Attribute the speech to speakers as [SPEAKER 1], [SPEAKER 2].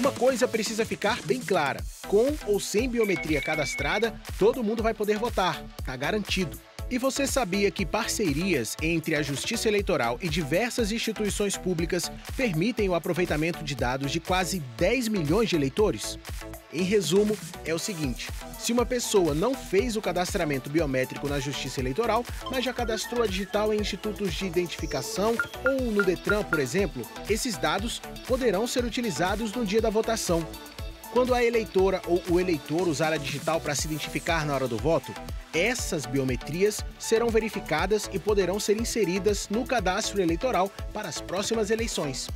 [SPEAKER 1] Uma coisa precisa ficar bem clara: com ou sem biometria cadastrada, todo mundo vai poder votar, tá garantido. E você sabia que parcerias entre a Justiça Eleitoral e diversas instituições públicas permitem o aproveitamento de dados de quase 10 milhões de eleitores? Em resumo, é o seguinte: se uma pessoa não fez o cadastramento biométrico na Justiça Eleitoral, mas já cadastrou a digital em institutos de identificação ou no Detran, por exemplo, esses dados poderão ser utilizados no dia da votação. Quando a eleitora ou o eleitor usar a digital para se identificar na hora do voto, essas biometrias serão verificadas e poderão ser inseridas no cadastro eleitoral para as próximas eleições.